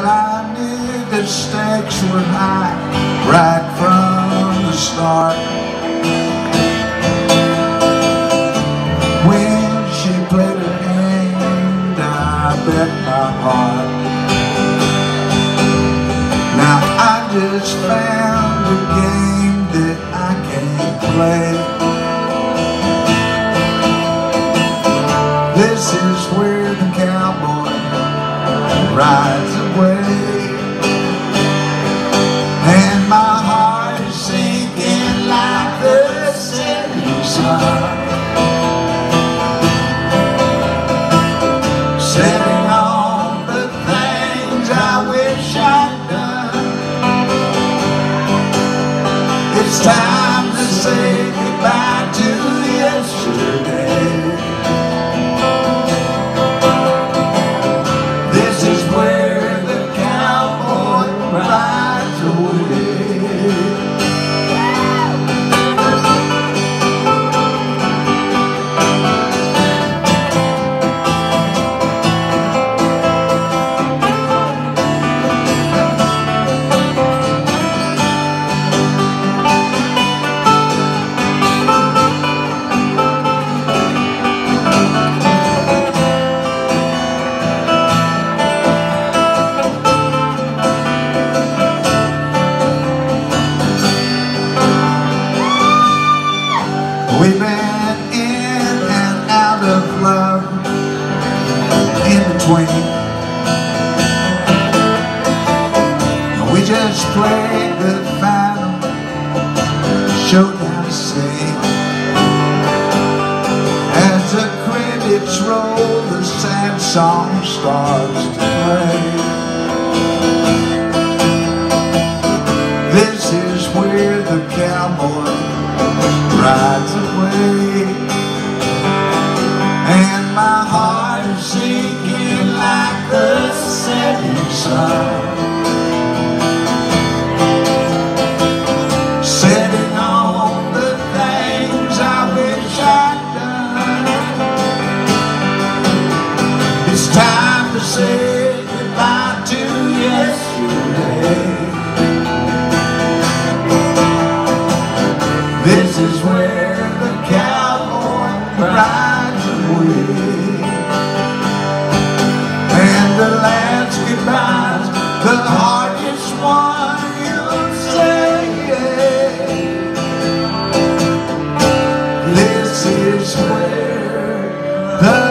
Well, I knew the stakes were high right from the start. When she played her hand, I bet my heart. Now I just found a game that I can't play. This is where the cowboy rides away. And my heart is sinking like the setting sun. Setting on the things I wish I'd done. It's time to say We've been in and out of love in between. We just played the final showdown scene. As the credits roll, the sad song starts to play. This is where the cowboy sunshine on the things I done. It's time to say swear.